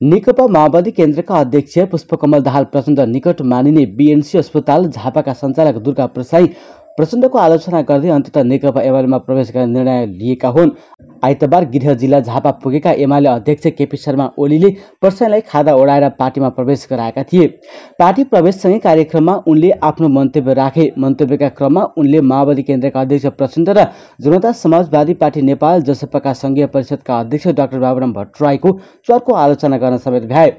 नेकपा माओवादी केन्द्रका अध्यक्ष पुष्पकमल दाहाल प्रचण्ड निकट मानिने बिएनसी अस्पताल झापाका सञ्चालक दुर्गा प्रसाई प्रचण्डको आलोचना गर्दै अन्तत नेकपा एमालेमा प्रवेश गर्ने निर्णय लिएका हुन्। आइतबार गृह जिल्ला झापा पुगेका एमाले अध्यक्ष केपी शर्मा ओलीले प्रसाईलाई खादा ओढाएर पार्टीमा प्रवेश गराएका थिए। पार्टी प्रवेशसँगै कार्यक्रममा उनले आफ्नो मन्तव्य राखे। मन्तव्यका क्रममा उनले माओवादी केन्द्रका अध्यक्ष प्रचण्ड र जनता समाजवादी पार्टी नेपाल जसपाका संघीय परिषदका अध्यक्ष डाक्टर बाबुराम भट्टराईको चर्को आलोचना गर्न समेत भ्याए।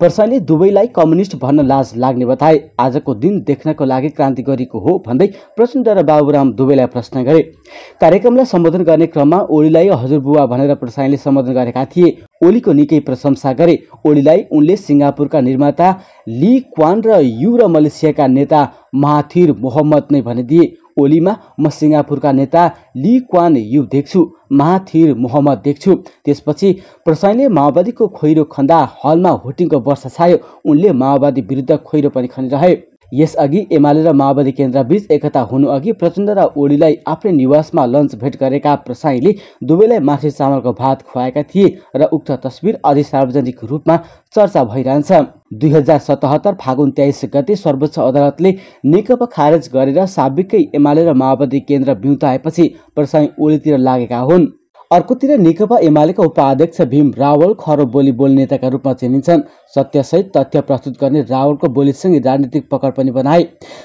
प्रसाईले दुवैलाई कम्युनिस्ट भन्न लाज लाग्ने बताए। आजको दिन देख्नको लागि क्रान्ति गरेको हो भन्दै प्रचण्ड र बाबुराम दुवैलाई प्रश्न गरे। कार्यक्रमलाई सम्बोधन गर्ने क्रममा ओलीलाई हजुरबुवा भनेर प्रसाईले सम्बोधन गरेका थिए। ओलीको निकै प्रशंसा गरे। ओलीलाई उनले सिङ्गापुरका निर्माता ली क्वान र यु र मलेसियाका नेता महाथिर मोहम्मद नै भनिदिए। ओलीमा म सिङ्गापुरका नेता ली क्वान यु देख्छु महाथिर मोहम्मद देख्छु। त्यसपछि प्रसाईले माओवादीको खोइरो खन्दा हलमा होटिङको वर्षा छायो। उनले माओवादी विरुद्ध खोइरो पनि खनिरहे। यसअघि एमाले र माओवादी केन्द्रबीच एकता हुनु अघि प्रचण्ड र ओलीलाई आफ्नै निवासमा लन्च भेट गरेका प्रसाईले दुवैलाई माथि चामलको भात खुवाएका थिए र उक्त तस्विर अझै सार्वजनिक रूपमा चर्चा भइरहन्छ। दुई हजार सतहत्तर फागुन तेइस गते सर्वोच्च अदालतले नेकपा खारेज गरेर साबिकै एमाले र माओवादी केन्द्र बिउताएपछि प्रसाई ओलीतिर लागेका हुन्। अर्कोतिर नेकपा एमालेका उपाध्यक्ष भीम रावल खरो बोली बोल्ने नेताका रूपमा चिनिन्छन्। सत्यसहित तथ्य प्रस्तुत गर्ने रावलको बोलीसँगै राजनीतिक पकड पनि बनाए।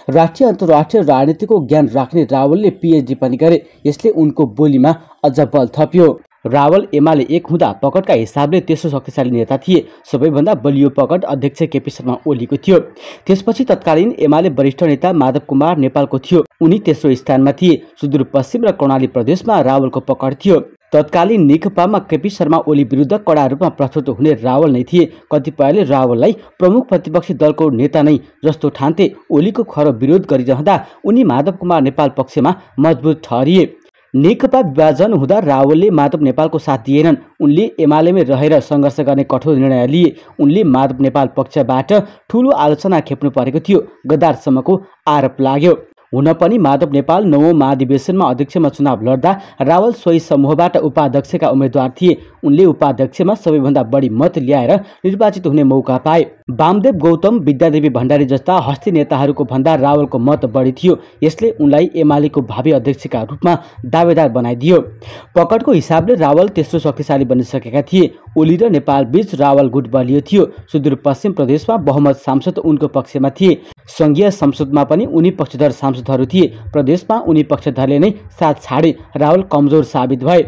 राष्ट्रिय अन्तर्राष्ट्रिय राजनीतिको ज्ञान राख्ने रावलले पिएचडी पनि गरे। यसले उनको बोलीमा अझ बल थप्यो। रावल एमाले एक हुँदा पकडका हिसाबले तेस्रो शक्तिशाली नेता थिए। सबैभन्दा बलियो पकड अध्यक्ष केपी शर्मा ओलीको थियो। त्यसपछि तत्कालीन एमाले वरिष्ठ नेता माधव कुमार नेपालको थियो। उनी तेस्रो स्थानमा थिए। सुदूरपश्चिम र कर्णाली प्रदेशमा रावलको पकड थियो। तत्कालीन नेकपामा केपी शर्मा ओली विरुद्ध कडा रूपमा प्रस्तुत हुने रावल नै थिए। कतिपयले रावललाई प्रमुख प्रतिपक्षी दलको नेता नै जस्तो ठान्थे। ओलीको खरो विरोध गरिरहँदा उनी माधव कुमार नेपाल पक्षमा मजबुत ठहरिए। नेकपा विभाजन हुँदा रावलले माधव नेपालको साथ दिएनन्। उनले एमालेमै रहेर सङ्घर्ष गर्ने कठोर निर्णय लिए। उनले माधव नेपाल पक्षबाट ठुलो आलोचना खेप्नु परेको थियो। गदारसम्मको आरोप लाग्यो। हुन पनि माधव नेपाल नवौँ महाधिवेशनमा अध्यक्षमा चुनाव लड्दा रावल सोही समूहबाट उपाध्यक्षका उम्मेद्वार थिए। उनले उपाध्यक्षमा सबैभन्दा बढी मत ल्याएर निर्वाचित हुने मौका पाए। वामदेव गौतम विद्यादेवी भण्डारी जस्ता हस्ती नेताहरूको भन्दा रावलको मत बढी थियो। यसले उनलाई एमालेको भावी अध्यक्षका रूपमा दावेदार बनाइदियो। पकडको हिसाबले रावल तेस्रो शक्तिशाली बनिसकेका थिए। ओली र नेपाल बीच रावल गुट बलियो थियो। सुदूरपश्चिम प्रदेशमा बहुमत सांसद उनको पक्षमा थिए। सङ्घीय संसदमा पनि उनी पक्षधर सांसदहरू थिए। प्रदेशमा उनी पक्षधरले नै साथ छाडे। रावल कमजोर साबित भए।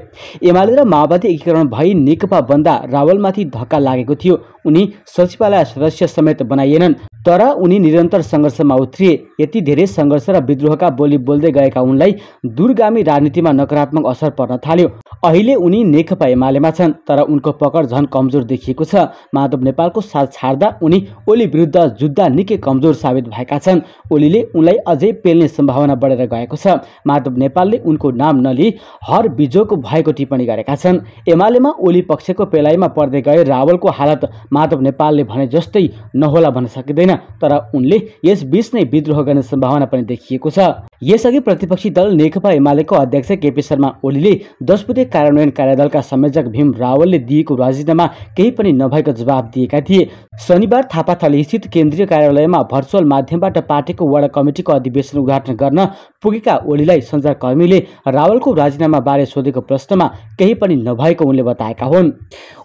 एमाले र माओवादी एकीकरण भई नेकपा बन्दा रावलमाथि धक्का लागेको थियो। उनी सचिवालय सदस्य समेत बनाइएनन्। तर उनी निरन्तर सङ्घर्षमा उत्रिए। यति धेरै सङ्घर्ष र विद्रोहका बोली बोल्दै गएका उनलाई दूरगामी राजनीतिमा नकारात्मक असर पर्न थाल्यो। अहिले उनी नेकपा एमालेमा छन् तर उनको पकड झन कमजोर देखिएको छ। माधव नेपालको साथ छाड्दा उनी ओली विरुद्ध जुत्दा निकै कमजोर साबित भएका छन्। ओलीले उनलाई अझै पेल्ने सम्भावना बढेर गएको छ। माधव नेपालले उनको नाम नलिई हर बिजोक भएको टिप्पणी गरेका छन्। एमालेमा ओली पक्षको पेलाइमा पर्दै गए रावलको हालत माधव नेपालले भने जस्तै नहोला भन्न सकिँदैन तर उनले यस बीच नै विद्रोह गर्ने सम्भावना पनि देखिएको छ। यसअघि प्रतिपक्षी दल नेकपा एमालेको अध्यक्ष केपी शर्मा ओलीले दस बुधे कार्यान्वयन कार्यदलका संयोजक भीम रावलले दिएको राजीनामा केही पनि नभएको जवाब दिएका थिए। शनिबार थापाथली स्थित केन्द्रीय कार्यालयमा भर्चुअल माध्यमबाट पार्टीको वडा कमिटीको अधिवेशन उद्घाटन गर्न पुगेका ओलीलाई सञ्चारकर्मीले रावलको राजीनामा बारे सोधेको प्रश्नमा केही पनि नभएको उनले बताएका हुन्।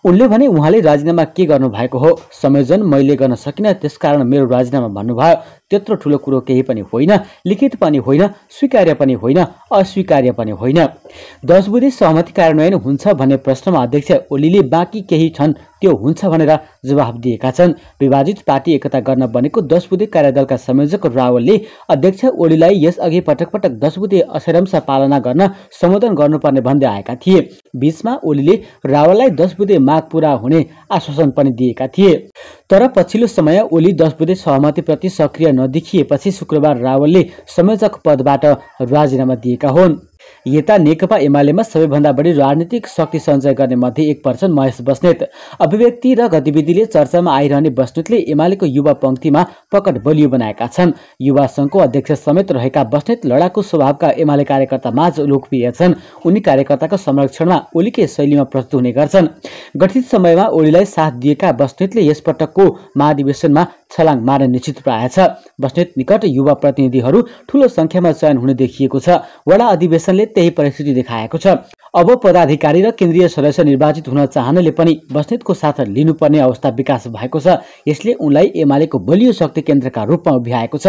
उनले भने उहाँले राजीनामा के गर्नु भएको हो? संयोजन मैले गर्न सकिनँ त्यसकारण मेरो राजीनामा भन्नुभयो। त्यत्रो ठुलो कुरो केही पनि होइन। लिखित पनि होइन। स्वीकार्य पनि होइन अस्वीकार्य पनि होइन। दस बुधे सहमति कार्यान्वयन हुन्छ भन्ने प्रश्नमा अध्यक्ष ओलीले बाँकी केही छन् त्यो हुन्छ भनेर जवाफ दिएका छन्। विभाजित पार्टी एकता गर्न बनेको दस बुधे कार्यदलका संयोजक रावलले अध्यक्ष ओलीलाई यसअघि पटक पटक दस बुधे अक्षरंश पालना गर्न सम्बोधन गर्नुपर्ने भन्दै आएका थिए। बीचमा ओलीले रावललाई दस बुधे माग पुरा हुने आश्वासन पनि दिएका थिए। तर पछिल्लो समय ओली दस बुधे सहमतिप्रति सक्रिय नदेखिएपछि शुक्रबार रावलले संयोजक पदबाट राजीनामा दिएका हुन्। यता नेकपा एमालेमा सबैभन्दा बढी राजनीतिक शक्ति सञ्चय गर्ने मध्ये एक पर्छन् महेश बस्नेत। अभिव्यक्ति र गतिविधिले चर्चामा आइरहने बस्नेतले एमालेको युवा पङ्क्तिमा पकड बलियो बनाएका छन्। युवा सङ्घको अध्यक्ष समेत रहेका बस्नेत लडाकु स्वभावका एमाले कार्यकर्ता माझ लोकप्रिय छन्। उनी कार्यकर्ताको संरक्षणमा ओलीकै शैलीमा प्रस्तुत हुने गर्छन्। गठित समयमा ओलीलाई साथ दिएका बस्नेतले यसपटकको महाधिवेशनमा छलाङ मार्ने निश्चित प्राय छ। बस्नेत निकट युवा प्रतिनिधिहरू ठूलो संख्यामा चयन हुने देखिएको छ। वडा अधिवेशनले त्यही परिस्थिति देखाएको छ। अब पदाधिकारी र केन्द्रीय सदस्य निर्वाचित हुन चाहनेले पनि बस्नेतको साथ लिनुपर्ने अवस्था विकास भएको छ। यसले उनलाई एमालेको बलियो शक्ति केन्द्रका रूपमा उभ्याएको छ।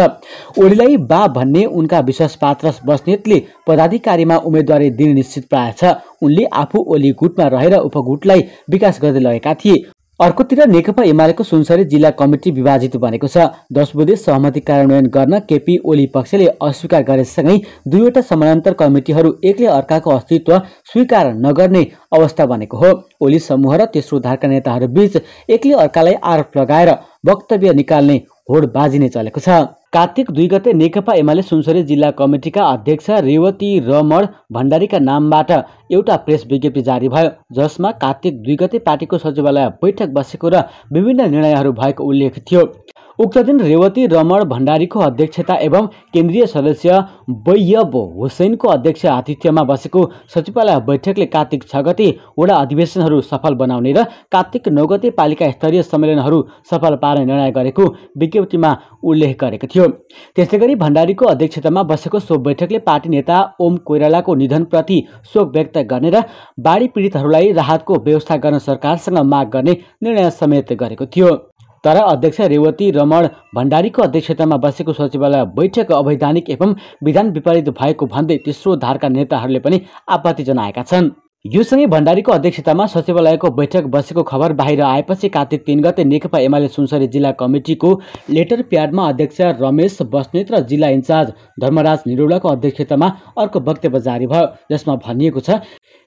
ओलीलाई बा भन्ने उनका विश्वास पात्र बस्नेतले पदाधिकारीमा उम्मेद्वारी दिने निश्चित प्राय छ। उनले आफू ओली गुटमा रहेर उपगुटलाई विकास गर्दै लगेका थिए। अर्कोतिर नेकपा एमालेको सुनसरी जिल्ला कमिटी विभाजित बनेको छ। दस बुधे सहमति कार्यान्वयन गर्न केपी ओली पक्षले अस्वीकार गरेसँगै दुईवटा समानान्तर कमिटीहरू एकले अर्काको अस्तित्व स्वीकार नगर्ने अवस्था बनेको हो। ओली समूह र तेस्रो धारका नेताहरू बीच एकले अर्कालाई आरोप लगाएर वक्तव्य निकाल्ने होडबाजी नै चलेको छ। कार्तिक दुई गते नेकपा एमाले सुनसरी जिल्ला कमिटीका अध्यक्ष रेवती रमण भण्डारीका नामबाट एउटा प्रेस विज्ञप्ति जारी भयो जसमा कार्तिक दुई गते पार्टीको सचिवालय बैठक बसेको र विभिन्न निर्णयहरू भएको उल्लेख थियो। उक्त दिन रेवती रमण भण्डारीको अध्यक्षता एवं केन्द्रीय सदस्य बैयब हुसैनको अध्यक्ष आतिथ्यमा बसेको सचिवालय बैठकले कार्तिक छ गते वडा अधिवेशनहरू सफल बनाउने र कार्तिक नौ गते पालिका स्तरीय सम्मेलनहरू सफल पार्ने निर्णय गरेको विज्ञप्तिमा उल्लेख गरेको थियो। त्यस्तै गरी भण्डारीको अध्यक्षतामा बसेको सो बैठकले पार्टी नेता ओम कोइरालाको निधनप्रति शोक व्यक्त गर्ने र बाढी पीडितहरूलाई राहतको व्यवस्था गर्न सरकारसँग माग गर्ने निर्णय समेत गरेको थियो। तर अध्यक्ष रेवती रमण भण्डारीको अध्यक्षतामा बसेको सचिवालय बैठक अवैधानिक एवं विधान विपरीत भएको भन्दै तेस्रो धारका नेताहरूले पनि आपत्ति जनाएका छन्। यो सँगै भण्डारीको अध्यक्षतामा सचिवालयको बैठक बसेको खबर बाहिर आएपछि कार्तिक तिन गते नेकपा एमाले सुनसरी जिल्ला कमिटीको लेटर प्याडमा अध्यक्ष रमेश बस्नेत र जिल्ला इन्चार्ज धर्मराज निरौलाको अध्यक्षतामा अर्को वक्तव्य जारी भयो जसमा भनिएको छ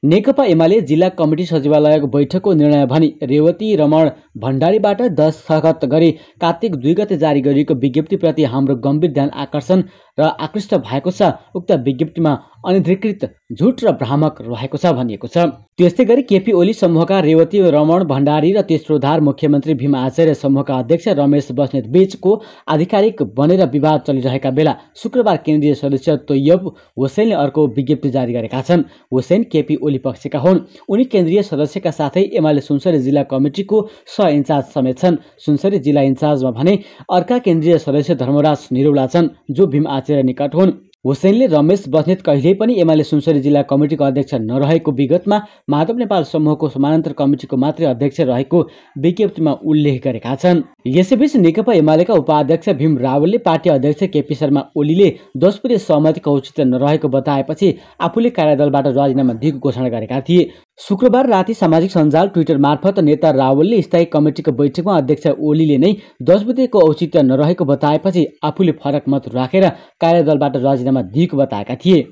नेकपा एमाले जिल्ला कमिटी सचिवालयको बैठकको निर्णय भनी रेवती रमण भण्डारीबाट दस्तखत गरी कार्तिक दुई गते जारी गरिएको विज्ञप्तिप्रति हाम्रो गम्भीर ध्यान आकर्षण र आकृष्ट भएको छ। उक्त विज्ञप्तिमा अनधिकृत झुट र भ्रामक रहेको छ भनिएको छ। त्यस्तै गरी केपी ओली समूहका रेवती रमण भण्डारी र तेस्रो धार मुख्यमन्त्री भीम आचार्य समूहका अध्यक्ष रमेश बस्नेत बीचको आधिकारिक बनेर विवाद चलिरहेका बेला शुक्रबार केन्द्रीय सदस्य तोयब हुसैनले अर्को विज्ञप्ति जारी गरेका छन्। हुसैन केपी ओली पक्षका हुन् उनी केन्द्रीय सदस्यका साथै एमाले सुनसरी जिल्ला कमिटीको सह इन्चार्ज समेत छन्। सुनसरी जिल्ला इन्चार्जमा भने अर्का केन्द्रीय सदस्य धर्मराज निरौला छन् जो भीम आचार्य निकट हुन्। हुसैनले रमेश बस्नेत कहिल्यै पनि एमाले सुनसरी जिल्ला कमिटीको अध्यक्ष नरहेको विगतमा माधव नेपाल समूहको समानान्तर कमिटीको मात्रै अध्यक्ष रहेको विज्ञप्तिमा उल्लेख गरेका छन्। यसैबीच नेकपा एमालेका उपाध्यक्ष भीम रावलले पार्टी अध्यक्ष केपी शर्मा ओलीले दसपुरे सहमतिको औचित्य नरहेको बताएपछि आफूले कार्यदलबाट राजीनामा दिएको घोषणा गरेका थिए। शुक्रबार राति सामाजिक सञ्जाल ट्विटर मार्फत नेता रावलले स्थायी कमिटीको बैठकमा अध्यक्ष ओलीले नै दस बुधेको औचित्य नरहेको बताएपछि आफूले फरक मत राखेर कार्यदलबाट राजीनामा दिएको बताएका थिए।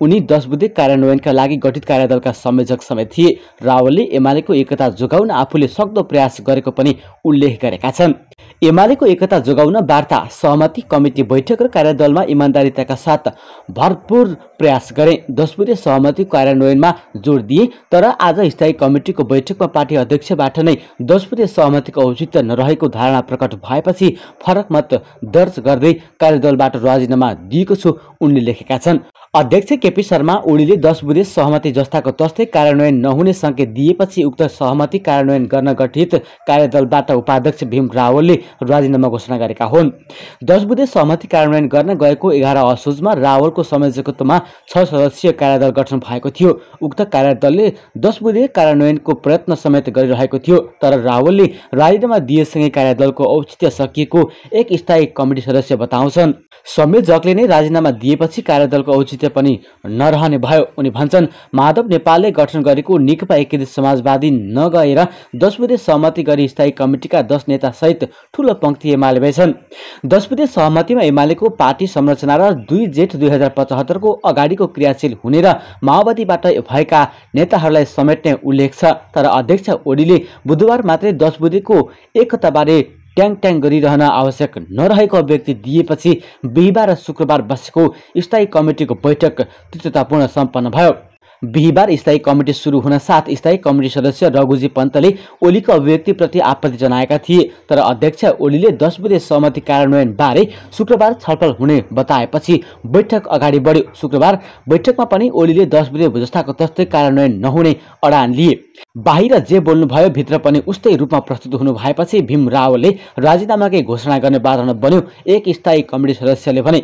उनी दस बुधे कार्यान्वयनका लागि गठित कार्यदलका संयोजक समेत थिए। रावलले एमालेको एकता जोगाउन आफूले सक्दो प्रयास गरेको पनि उल्लेख गरेका छन्। एमालेको एकता जोगाउन वार्ता सहमति कमिटी बैठक र कार्यदलमा इमान्दारिताका साथ भरपूर प्रयास गरे। दस बुधे सहमति कार्यान्वयनमा जोड दिए तर आज स्थायी कमिटीको बैठकमा पार्टी अध्यक्षबाट नै दस बुधे सहमतिको औचित्य नरहेको धारणा प्रकट भएपछि फरक मत दर्ज गर्दै कार्यदलबाट राजीनामा दिएको छु उनले लेखेका छन्। अध्यक्ष केपी शर्मा ओलीले दस बुधे सहमति जस्ताको तस्तै कार्यान्वयन नहुने सङ्केत दिएपछि उक्त सहमति कार्यान्वयन गर्न गठित कार्यदलबाट उपाध्यक्ष भीम रावलले राजीनामा घोषणा गरेका हुन्। दस बुधे सहमति कार्यान्वयन गर्न गएको एघार असोजमा रावलको संयोजकत्वमा छ सदस्यीय कार्यदल गठन भएको थियो। उक्त कार्यदलले दस बुधे कार्यान्वयनको प्रयत्न समेत गरिरहेको थियो तर रावलले राजीनामा दिएसँगै कार्यदलको औचित्य सकिएको एक स्थायी कमिटी सदस्य बताउँछन्। संयोजकले नै राजीनामा दिएपछि कार्यदलको औचित्य पनि नरहने भयो। उनी भन्छन् माधव नेपालले गठन गरेको नेकपा एकीकृत समाजवादी नगएर दस सहमति गरी स्थायी कमिटीका दस नेतासहित ठुलो पङ्क्ति एमाले छन् दस बुधे सहमतिमा एमालेको पार्टी संरचना र दुई जेठ दुई हजार पचहत्तरको अगाडिको क्रियाशील हुने र माओवादीबाट भएका नेताहरूलाई समेट्ने उल्लेख छ। तर अध्यक्ष ओलीले बुधबार मात्रै दस बुधेको एकताबारे ट्याङ ट्याङ गरिरहन आवश्यक नरहेको अभिव्यक्ति दिएपछि बिहिबार र शुक्रबार बसेको स्थायी कमिटीको बैठक तीव्रतापूर्ण सम्पन्न भयो। बिहिबार स्थायी कमिटी सुरु हुन साथ स्थायी कमिटी सदस्य रघुजी पन्तले ओलीको अभिव्यक्तिप्रति आपत्ति जनाएका थिए तर अध्यक्ष ओलीले दस बुधे सहमति कार्यान्वयन बारे शुक्रबार छलफल हुने बताएपछि बैठक अगाडि बढ्यो। शुक्रबार बैठकमा पनि ओलीले दस बुधे जस्ताको तस्तै कार्यान्वयन नहुने अडान लिए। बाहिर जे बोल्नुभयो भित्र पनि उस्तै रूपमा प्रस्तुत हुनु भएपछि भीम रावलले राजीनामाकै घोषणा गर्ने बाधन बन्यो। एक स्थायी कमिटी सदस्यले भने